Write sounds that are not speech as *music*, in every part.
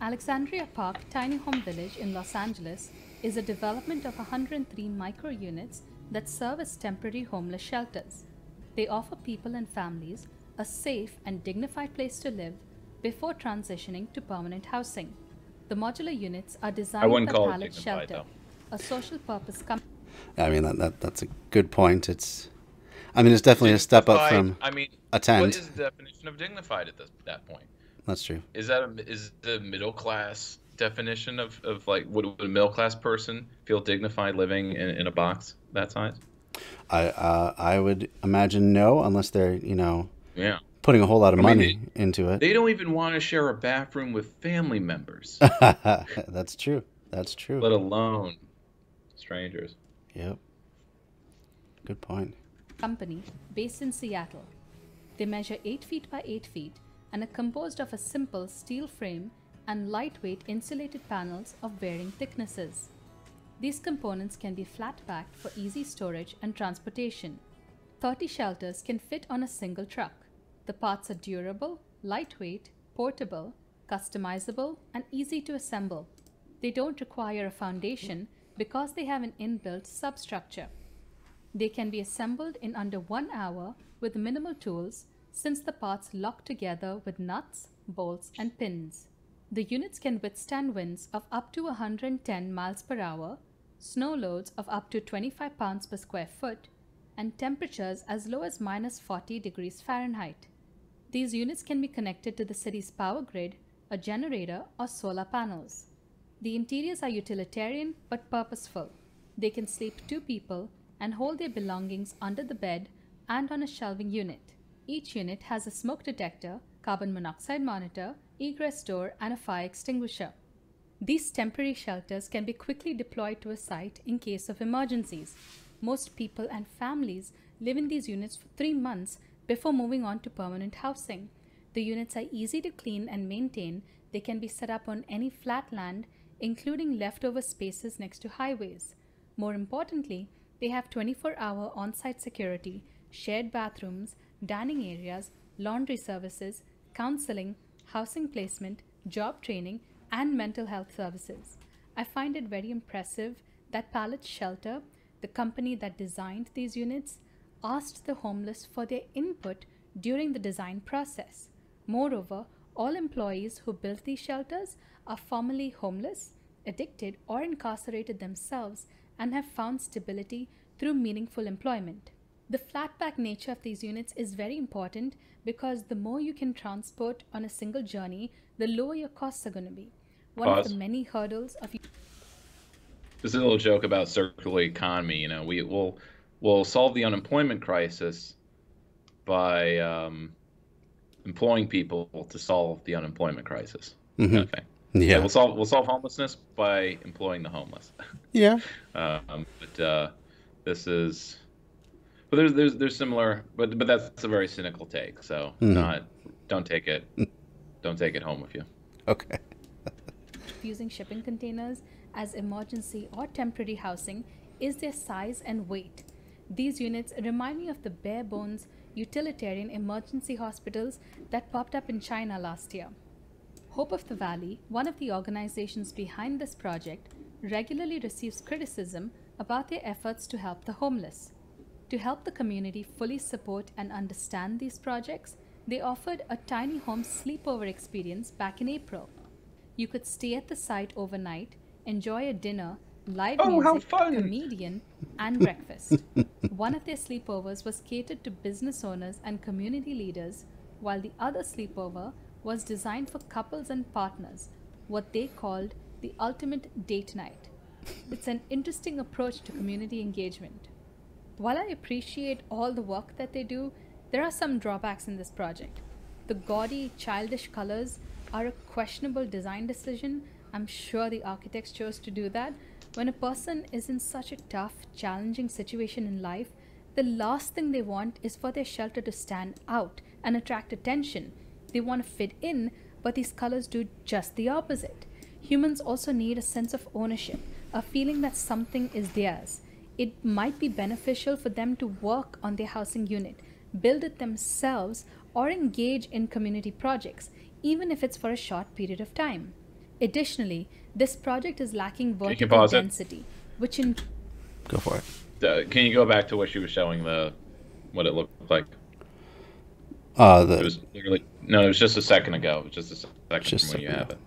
Alexandria Park Tiny Home Village in Los Angeles is a development of 103 micro units that serve as temporary homeless shelters. They offer people and families a safe and dignified place to live before transitioning to permanent housing. The modular units are designed wouldn't by call it Pallet dignified, Shelter, a social purpose company. I mean, that, that that's a good point. It's, I mean, it's definitely a step up from I mean, a tent. what is the definition of dignified at this, that point? That's true. Is that a, is the middle class definition of, of like would, would a middle class person feel dignified living in, in a box that size? I uh, I would imagine no, unless they're you know Yeah. putting a whole lot of I mean, money into it. They don't even want to share a bathroom with family members, *laughs* That's true. That's true. let alone strangers. Yep. Good point. company based in Seattle. They measure 8 feet by 8 feet and are composed of a simple steel frame and lightweight insulated panels of varying thicknesses. These components can be flat packed for easy storage and transportation. 30 shelters can fit on a single truck. The parts are durable, lightweight, portable, customizable, and easy to assemble. They don't require a foundation because they have an inbuilt substructure. They can be assembled in under one hour with minimal tools since the parts lock together with nuts, bolts, and pins. The units can withstand winds of up to 110 miles per hour, snow loads of up to 25 pounds per square foot, and temperatures as low as minus 40 degrees Fahrenheit. These units can be connected to the city's power grid, a generator, or solar panels. The interiors are utilitarian but purposeful. They can sleep two people and hold their belongings under the bed and on a shelving unit. Each unit has a smoke detector, carbon monoxide monitor, egress door, and a fire extinguisher. These temporary shelters can be quickly deployed to a site in case of emergencies. Most people and families live in these units for three months before moving on to permanent housing. The units are easy to clean and maintain. They can be set up on any flat land, including leftover spaces next to highways. More importantly, they have 24 hour on site security, shared bathrooms, dining areas, laundry services, counseling, housing placement, job training, and mental health services. I find it very impressive that Pallet Shelter, the company that designed these units, asked the homeless for their input during the design process. Moreover, all employees who built these shelters are formerly homeless, addicted, or incarcerated themselves and have found stability through meaningful employment. The flat pack nature of these units is very important because the more you can transport on a single journey, the lower your costs are going to be. One of the many hurdles of This is a little joke about circular economy. You know, we will will solve the unemployment crisis by um, employing people to solve the unemployment crisis. Mhm. Kind of thing. Yeah. we'll solve we'll solve homelessness by employing the homeless. Yeah. *laughs* um, but uh, this is, but there's there's there's similar, but but that's a very cynical take. So Mhm. not don't take it don't take it home with you. Okay. using shipping containers as emergency or temporary housing is their size and weight. These units remind me of the bare bones utilitarian emergency hospitals that popped up in China last year. Hope of the Valley, one of the organizations behind this project, regularly receives criticism about their efforts to help the homeless. To help the community fully support and understand these projects, they offered a tiny home sleepover experience back in April. You could stay at the site overnight, enjoy a dinner, live Oh, music, comedian, and breakfast. *laughs* One of their sleepovers was catered to business owners and community leaders, while the other sleepover was designed for couples and partners, what they called the ultimate date night. It's an interesting approach to community engagement. While I appreciate all the work that they do, there are some drawbacks in this project. The gaudy, childish colors are a questionable design decision. I'm sure the architects chose to do that. When a person is in such a tough, challenging situation in life, the last thing they want is for their shelter to stand out and attract attention. They want to fit in, but these colors do just the opposite. Humans also need a sense of ownership, a feeling that something is theirs. It might be beneficial for them to work on their housing unit, build it themselves, or engage in community projects, even if it's for a short period of time. Additionally, this project is lacking can vertical pause it? density, which in Go for it. Uh, can you go back to what she was showing the what it looked like? Uh, It was literally no, it was just a second ago. It was just a second Just from when you have it.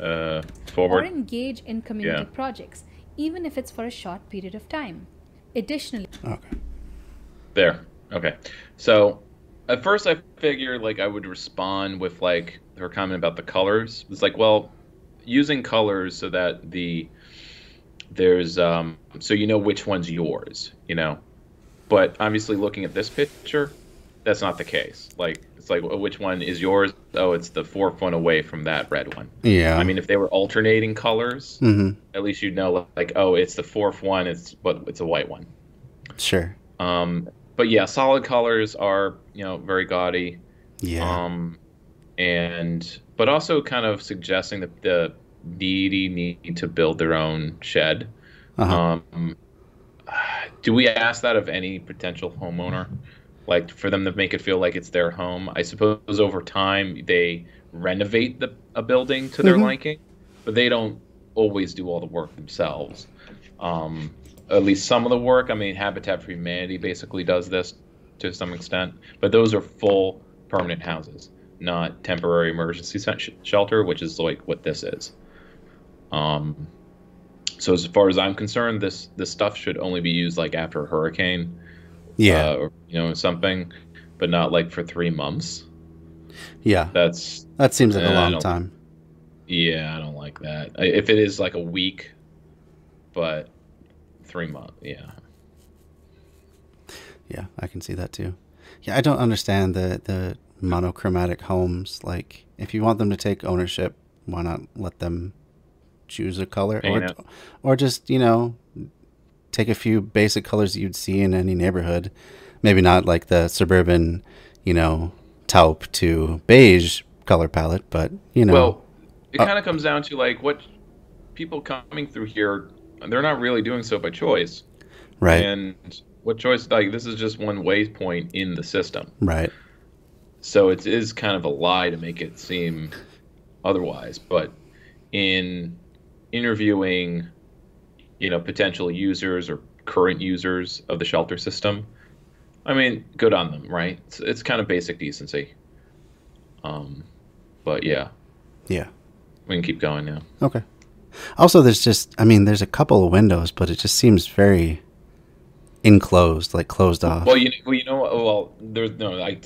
Uh, or forward. engage in community Yeah. projects, even if it's for a short period of time. Additionally, okay. There. Okay. So at first I figured like I would respond with like her comment about the colors. It's like, well, using colors so that the there's um so you know which one's yours, you know. But obviously looking at this picture, that's not the case. Like it's like which one is yours? Oh, it's the fourth one away from that red one. Yeah. I mean, if they were alternating colors, hmm at least you'd know like, oh, it's the fourth one. It's but it's a white one. Sure. Um, but yeah, solid colors are you know very gaudy. Yeah. Um, and but also kind of suggesting that the needy need to build their own shed. uh-huh. Um, do we ask that of any potential homeowner? Like for them to make it feel like it's their home? I suppose over time they renovate the a building to their Mhm. liking, but they don't always do all the work themselves. Um, at least some of the work. I mean, Habitat for Humanity basically does this to some extent, but those are full permanent houses, not temporary emergency sh- shelter, which is like what this is. Um, so as far as I'm concerned, this this stuff should only be used like after a hurricane, yeah. uh, or you know something, but not like for three months. yeah. That's That seems like uh, a long time. yeah, I don't like that. I- If it is like a week, but three months, yeah. Yeah, I can see that too. Yeah, I don't understand the the monochromatic homes. Like, if you want them to take ownership, why not let them choose a color, or it. or just you know take a few basic colors you'd see in any neighborhood. Maybe not like the suburban, you know, taupe to beige color palette, but you know, Well, it Uh, kind of comes down to like what people coming through here, they're not really doing so by choice. right, And what choice? Like this is just one waypoint in the system. right, So it is kind of a lie to make it seem otherwise. But in interviewing, you know, potential users or current users of the shelter system, I mean, good on them, right? It's, it's kind of basic decency. Um, but yeah, yeah. we can keep going now. Okay. Also, there's just, I mean, there's a couple of windows, but it just seems very enclosed, like closed off. Well, you well, you know, well, there's no, I,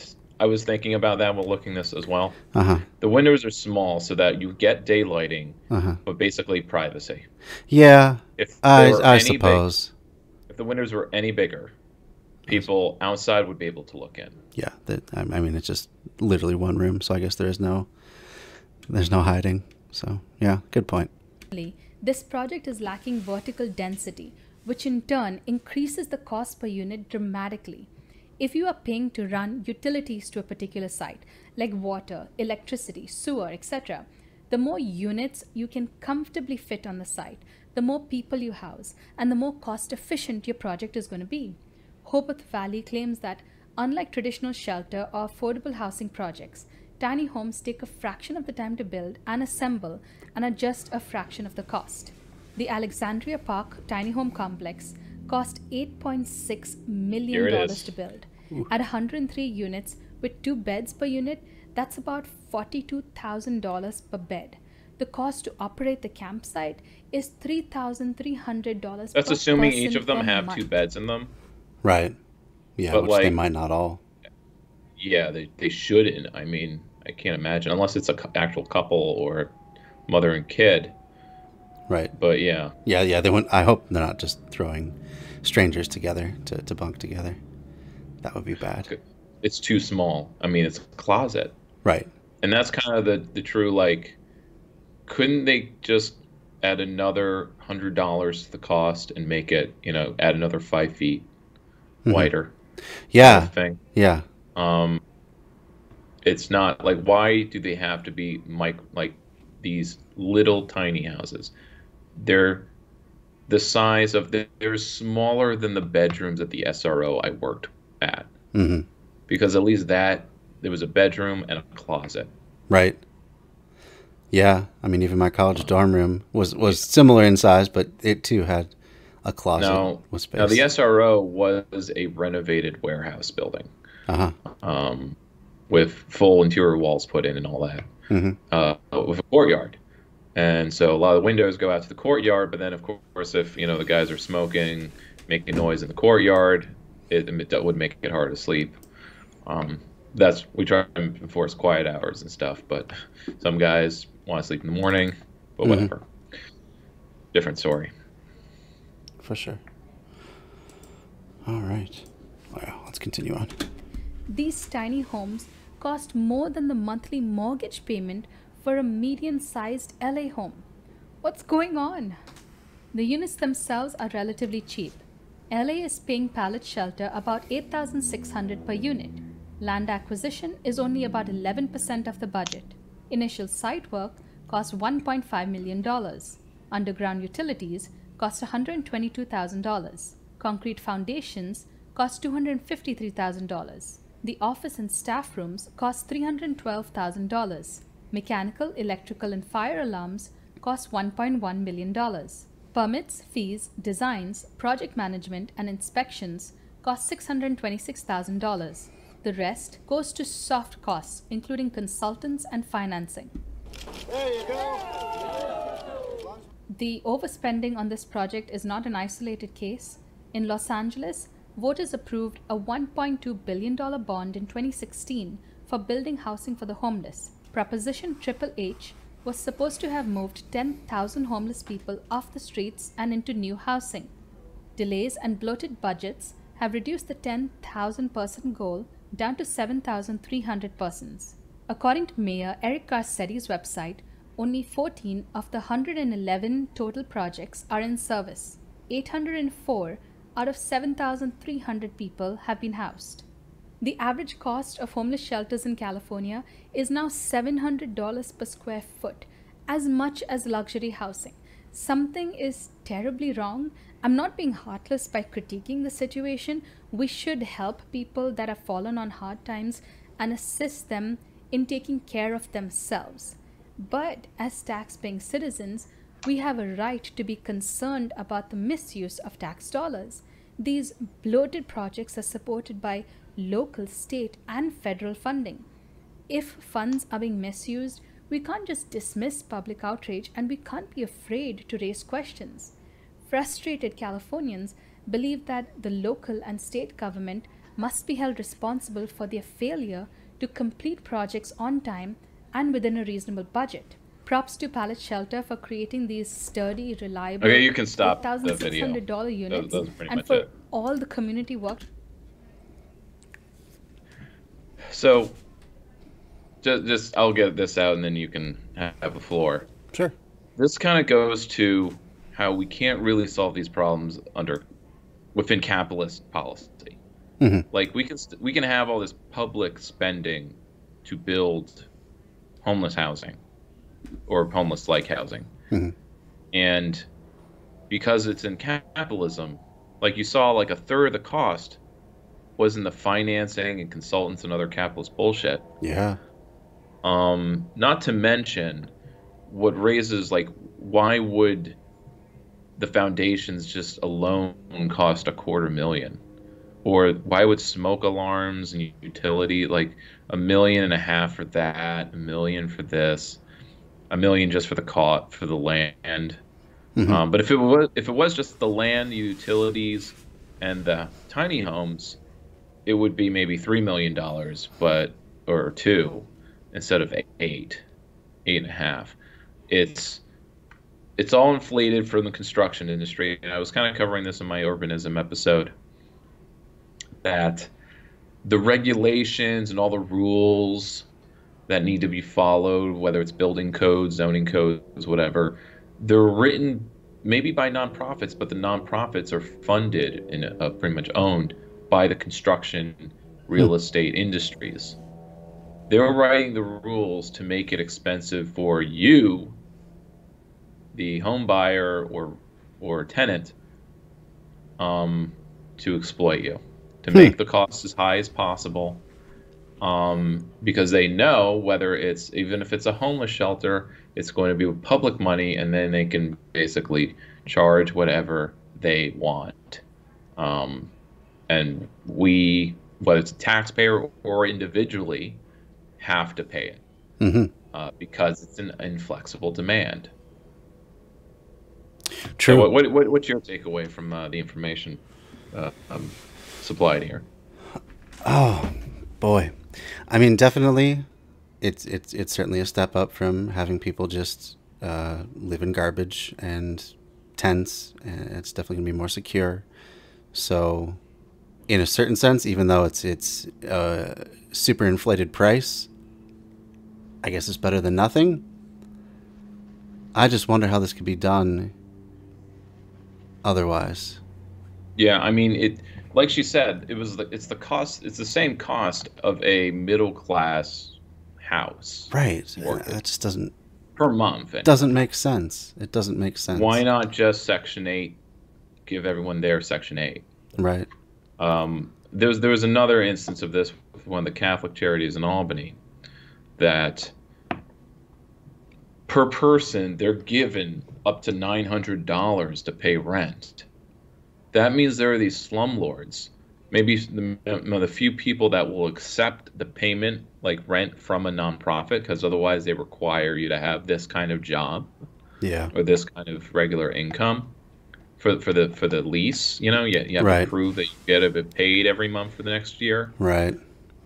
I was thinking about that while looking this as well. Uh huh. The windows are small so that you get daylighting, Uh huh. but basically privacy. Yeah, If I, I any big- suppose. if the windows were any bigger, people outside would be able to look in. Yeah, that, I I mean, it's just literally one room, so I guess there is no, there's no hiding. So yeah, good point. this project is lacking vertical density, which in turn increases the cost per unit dramatically. If you are paying to run utilities to a particular site, like water, electricity, sewer, etc., the more units you can comfortably fit on the site, the more people you house, and the more cost efficient your project is going to be. Hope of the Valley claims that, unlike traditional shelter or affordable housing projects, tiny homes take a fraction of the time to build and assemble and are just a fraction of the cost. The Alexandria Park tiny home complex cost $8.6 Here million to build. At 103 units with two beds per unit, that's about $42,000 per bed. The cost to operate the campsite is $3,300 That's per assuming each of them have month. two beds in them. Right. Yeah, But, which they might not all. Yeah, they, they shouldn't. I mean, I can't imagine unless it's a cou- actual couple or mother and kid. Right. But yeah, Yeah, yeah. They wouldn't. I hope they're not just throwing strangers together to, to bunk together. That would be bad. it's too small. I mean, it's a closet. Right. and that's kind of the the true like couldn't they just add another hundred dollars to the cost and make it you know add another five feet Mhm. wider Yeah. thing Yeah. um it's not like why do they have to be mic like these little tiny houses they're the size of the, they're smaller than the bedrooms at the SRO I worked at hmm because at least that there was a bedroom and a closet. Right. Yeah, I mean, even my college dorm room was was similar in size, but it too had a closet Now, with space. now the SRO was a renovated warehouse building uh-huh. um, with full interior walls put in and all that, Mhm. uh, with a courtyard. And so a lot of the windows go out to the courtyard, but then of course, if you know the guys are smoking, making noise in the courtyard, it, it would make it hard to sleep. Um, that's we try to enforce quiet hours and stuff, but some guys want to sleep in the morning, but Mhm. whatever. Different story. For sure. All right. Well, let's continue on. These tiny homes cost more than the monthly mortgage payment for a median sized LA home. What's going on? The units themselves are relatively cheap. LA is paying pallet shelter about 8600 per unit. Land acquisition is only about 11% of the budget. Initial site work costs $1.5 million. Underground utilities cost $122,000. Concrete foundations cost $253,000. The office and staff rooms cost $312,000. Mechanical, electrical, and fire alarms cost $1.1 million. Permits, fees, designs, project management, and inspections cost $626,000. The rest goes to soft costs, including consultants and financing. There you go. The overspending on this project is not an isolated case. In Los Angeles, voters approved a $1.2 billion bond in 2016 for building housing for the homeless. Proposition Triple H was supposed to have moved 10,000 homeless people off the streets and into new housing. Delays and bloated budgets have reduced the 10,000 person goal down to 7,300 persons. According to Mayor Eric Garcetti's website, only 14 of the 111 total projects are in service. 804 out of 7,300 people have been housed. The average cost of homeless shelters in California is now $700 per square foot, as much as luxury housing. Something is terribly wrong. I'm not being heartless by critiquing the situation. We should help people that have fallen on hard times and assist them in taking care of themselves. But as tax paying citizens, we have a right to be concerned about the misuse of tax dollars. These bloated projects are supported by local, state, and federal funding. If funds are being misused, we can't just dismiss public outrage and we can't be afraid to raise questions. Frustrated Californians believe that the local and state government must be held responsible for their failure to complete projects on time and within a reasonable budget. Props to Pallet Shelter for creating these sturdy, reliable, Okay, you can stop the video. $8,600 That- pretty and for it. all the community work So, just, just I'll get this out, and then you can have a floor. Sure. This kind of goes to how we can't really solve these problems under within capitalist policy. Mhm. Like we can st- we can have all this public spending to build homeless housing or homeless like housing, Mhm. and because it's in capitalism, like you saw, like a third of the cost was in the financing and consultants and other capitalist bullshit. Yeah. Um, not to mention what raises like why would the foundations just alone cost a quarter million? Or why would smoke alarms and utility like a million and a half for that, a million for this, a million just for the caught for the land? Mhm. Um, but if it was if it was just the land, the utilities, and the tiny homes, it would be maybe three million dollars, but or two instead of eight, eight and a half. It's it's all inflated from the construction industry, and I was kind of covering this in my urbanism episode. That the regulations and all the rules that need to be followed, whether it's building codes, zoning codes, whatever, they're written maybe by nonprofits, but the nonprofits are funded and uh, pretty much owned by the construction real estate industries. They're writing the rules to make it expensive for you, the home buyer or or tenant, um, to exploit you, to Hmm. make the costs as high as possible. um, because they know whether it's even if it's a homeless shelter, it's going to be with public money, and then they can basically charge whatever they want. Um, and we, whether it's a taxpayer or individually, have to pay it hmm uh, because it's an inflexible demand. True. So what, what, what, what's your takeaway from uh, the information uh, um, supplied here? Oh boy, I mean, definitely, it's it's it's certainly a step up from having people just uh, live in garbage and tents, and it's definitely gonna be more secure. So, in a certain sense, even though it's it's uh, a super inflated price, I guess it's better than nothing. I just wonder how this could be done otherwise. Yeah, I mean it. Like she said, it was the, it's the cost. It's the same cost of a middle class house Right. That just doesn't per month. And doesn't make sense. It doesn't make sense. why not just Section Eight? Give everyone their Section Eight. Right. Um, there was there was another instance of this with one of the Catholic charities in Albany that per person they're given up to nine hundred dollars to pay rent. That means there are these slumlords, maybe the, the few people that will accept the payment like rent from a nonprofit because otherwise they require you to have this kind of job Yeah. or this kind of regular income for for the for the lease. You know, you, you have Right. to prove that you get it paid every month for the next year. Right.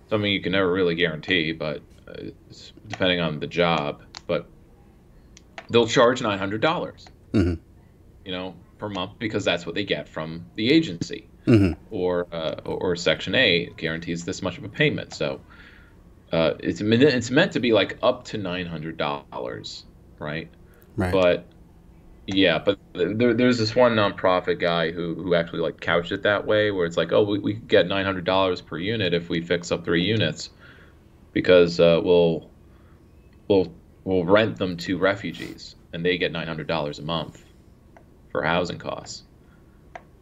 Something you can never really guarantee, but uh, it's depending on the job. But they'll charge nine hundred dollars, Mhm. you know, per month because that's what they get from the agency hmm or uh, or Section Eight guarantees this much of a payment. So uh, it's meant it's meant to be like up to nine hundred dollars, right? Right. But yeah, but there, there's this one nonprofit guy who who actually like couched it that way, where it's like, oh, we, we could get nine hundred dollars per unit if we fix up three units, because uh, we'll we'll we'll rent them to refugees, and they get nine hundred dollars a month for housing costs.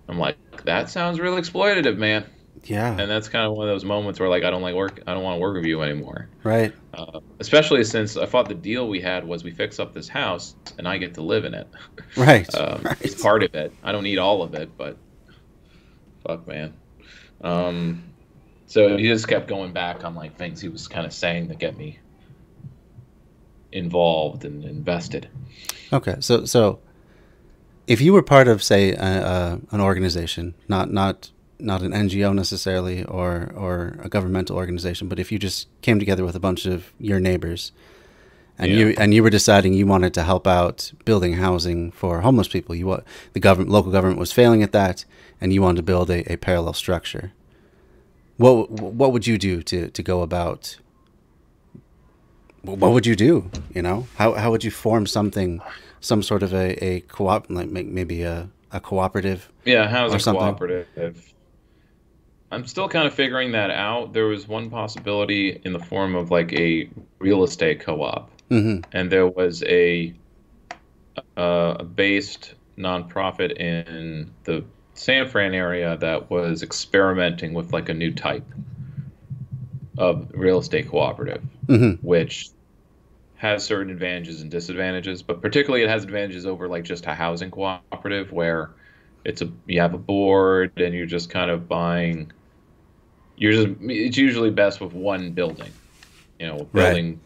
I'm like, that sounds real exploitative, man. Yeah. And that's kind of one of those moments where like I don't like work, I don't want to work with you anymore. right. Uh, especially since I thought the deal we had was we fix up this house and I get to live in it. Right. *laughs* Um, right. It's part of it. I don't need all of it, but fuck, man. Um, so he just kept going back on like things he was kind of saying to get me involved and invested. Okay. So so if you were part of say an organization, not not not an NGO necessarily or or a governmental organization, but if you just came together with a bunch of your neighbors and Yeah. you and you were deciding you wanted to help out building housing for homeless people, you the government local government was failing at that and you wanted to build a, a parallel structure. What what would you do to to go about what would you do? You know, how how would you form something, some sort of a a co-op, like maybe a a cooperative? Yeah, housing Or something. cooperative. I'm still kind of figuring that out. There was one possibility in the form of like a real estate co-op, hmm and there was a uh, a based nonprofit in the San Fran area that was experimenting with like a new type of real estate cooperative, hmm which has certain advantages and disadvantages, but particularly it has advantages over like just a housing cooperative where it's a you have a board and you're just kind of buying you're just it's usually best with one building. You know, Right. building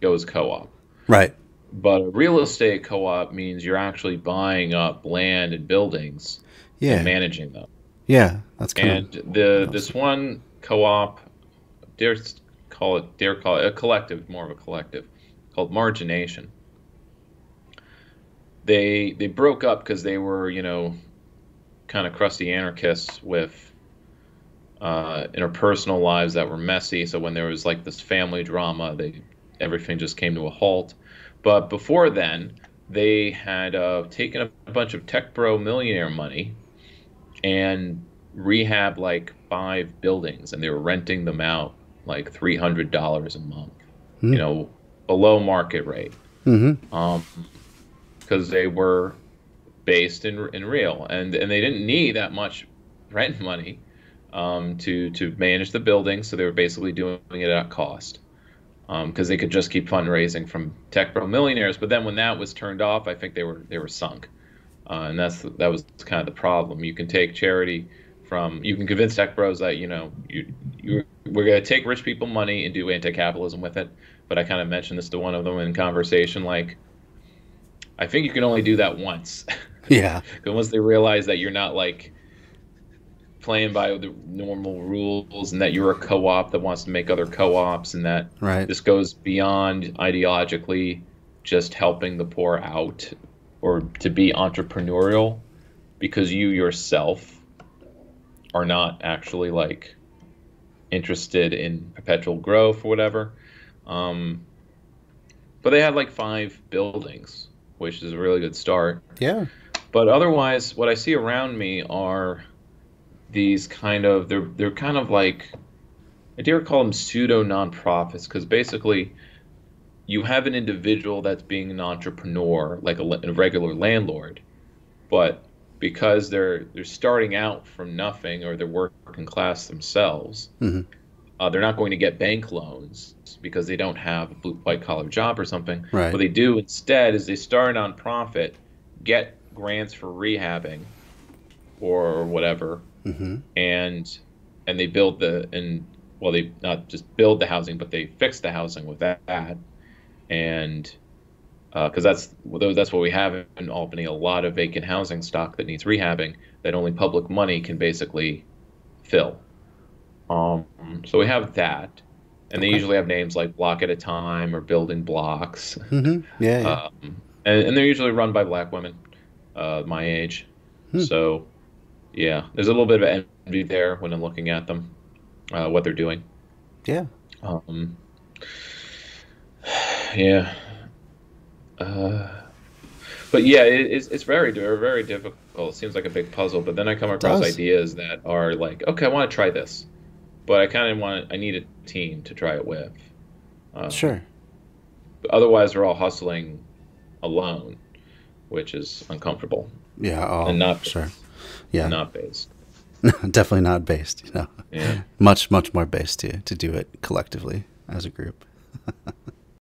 goes co-op. Right. But a real estate co-op means you're actually buying up land and buildings Yeah. and managing them. Yeah. That's kind And of the this one co-op, dare call it dare call it a collective, more of a collective, called Margination. They they broke up because they were you know, kind of crusty anarchists with uh, interpersonal lives that were messy. So when there was like this family drama, they everything just came to a halt. But before then, they had uh, taken a bunch of tech bro millionaire money and rehab like five buildings, and they were renting them out like three hundred dollars a month. Hmm. You know, below market rate, hmm um, because they were based in in real, and and they didn't need that much rent money. Um, to to manage the building. So they were basically doing it at cost because um, they could just keep fundraising from tech bro millionaires. But then when that was turned off, I think they were they were sunk, uh, and that's that was kind of the problem. You can take charity from you can convince tech bros that you know you you we're going to take rich people money and do anti-capitalism with it. But I kind of mentioned this to one of them in conversation, like I think you can only do that once. *laughs* Yeah. Because *laughs* once they realize that you're not like playing by the normal rules and that you're a co-op that wants to make other co-ops and that Right. this goes beyond ideologically just helping the poor out or to be entrepreneurial because you yourself are not actually like interested in perpetual growth or whatever um, but they had like five buildings which is a really good start Yeah. but otherwise, what I see around me are these kind of they're they're kind of like I dare call them pseudo nonprofits because basically you have an individual that's being an entrepreneur, like a, a regular landlord, but because they're they're starting out from nothing or they're working class themselves, Mhm. uh, they're not going to get bank loans because they don't have a blue white collar job or something. Right. What they do instead is they start a nonprofit, get grants for rehabbing or whatever, hmm and and they build the and well they not just build the housing but they fix the housing with that and because that's that's what we have in Albany a lot of vacant housing stock that needs rehabbing that only public money can basically fill um so we have that and they Okay. usually have names like block at a time or building blocks hmm Yeah. yeah. um, and, and they're usually run by black women uh, my age. Hmm. So, yeah, there's a little bit of envy there when I'm looking at them, uh, what they're doing. yeah. Um, yeah. Uh, but yeah, it, it's, it's very, very difficult. It seems like a big puzzle, but then I come across ideas that are like, okay, I want to try this, but I kind of want, I need a team to try it with. Uh, Sure. Otherwise, we're all hustling alone, which is uncomfortable Yeah. Oh, and not sure. Yeah. not based. *laughs* Definitely not based. You know. Yeah. *laughs* Much, much more based to to do it collectively as a group. *laughs*